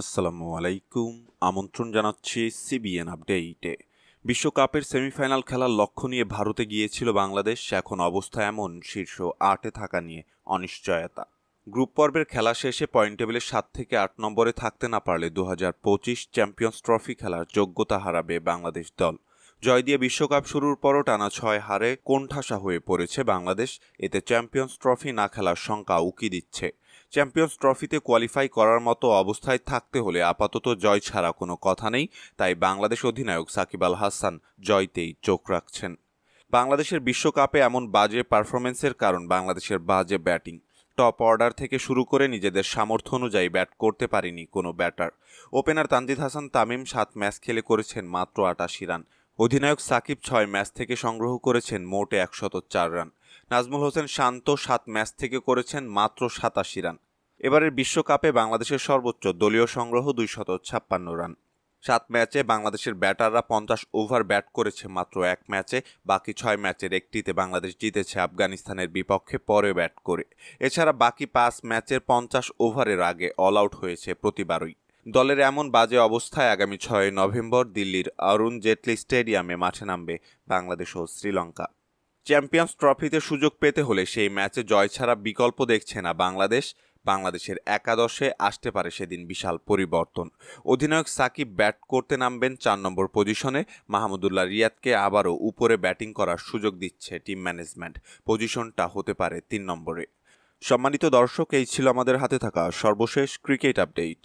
আসসালামু আলাইকুম। আমন্ত্রণ জানাচ্ছি সিবিএন আপডেটে বিশ্বকাপের সেমিফাইনাল খেলার লক্ষ্য নিয়ে ভারতে গিয়েছিল বাংলাদেশ। এখন অবস্থা এমন, শীর্ষ আটে থাকা নিয়ে অনিশ্চয়তা। গ্রুপ পর্বের খেলা শেষে পয়েন্ট টেবিলে সাত থেকে আট নম্বরে থাকতে না পারলে দু চ্যাম্পিয়ন্স ট্রফি খেলার যোগ্যতা হারাবে বাংলাদেশ দল। জয় দিয়ে বিশ্বকাপ শুরুর পরও টানা ছয় হারে কোণঠাসা হয়ে পড়েছে বাংলাদেশ। এতে চ্যাম্পিয়ন্স ট্রফি না খেলার শঙ্কা উকি দিচ্ছে। চ্যাম্পিয়ন্স ট্রফিতে কোয়ালিফাই করার মতো অবস্থায় থাকতে হলে আপাতত জয় ছাড়া কোনো কথা নেই, তাই বাংলাদেশ অধিনায়ক সাকিব আল হাসান জয়তেই চোখ রাখছেন। বাংলাদেশের বিশ্বকাপে এমন বাজে পারফরমেন্সের কারণ বাংলাদেশের বাজে ব্যাটিং। টপ অর্ডার থেকে শুরু করে নিজেদের সামর্থ্য অনুযায়ী ব্যাট করতে পারেনি কোনো ব্যাটার। ওপেনার তানজিদ হাসান তামিম সাত ম্যাচ খেলে করেছেন মাত্র আটাশি রান। অধিনায়ক সাকিব ছয় ম্যাচ থেকে সংগ্রহ করেছেন মোটে একশত চার রান। নাজমুল হোসেন শান্ত সাত ম্যাচ থেকে করেছেন মাত্র সাতাশি রান। এবারের বিশ্বকাপে বাংলাদেশের সর্বোচ্চ দলীয় সংগ্রহ দুই দুইশত ছাপ্পান্ন রান। সাত ম্যাচে বাংলাদেশের ব্যাটাররা পঞ্চাশ ওভার ব্যাট করেছে মাত্র এক ম্যাচে, বাকি ছয় ম্যাচের একটিতে বাংলাদেশ জিতেছে আফগানিস্তানের বিপক্ষে পরে ব্যাট করে। এছাড়া বাকি পাঁচ ম্যাচের পঞ্চাশ ওভারের আগে অল আউট হয়েছে প্রতিবারই। দলের এমন বাজে অবস্থায় আগামী ছয় নভেম্বর দিল্লির অরুণ জেটলি স্টেডিয়ামে মাঠে নামবে বাংলাদেশ ও শ্রীলঙ্কা। চ্যাম্পিয়ন্স ট্রফিতে সুযোগ পেতে হলে সেই ম্যাচে জয় ছাড়া বিকল্প দেখছে না বাংলাদেশ। বাংলাদেশের একাদশে আসতে পারে সেদিন বিশাল পরিবর্তন। অধিনায়ক সাকিব ব্যাট করতে নামবেন চার নম্বর পজিশনে। মাহমুদুল্লাহ রিয়াদকে আবারও উপরে ব্যাটিং করার সুযোগ দিচ্ছে টিম ম্যানেজমেন্ট। পজিশনটা হতে পারে তিন নম্বরে। সম্মানিত দর্শক, এই ছিল আমাদের হাতে থাকা সর্বশেষ ক্রিকেট আপডেট।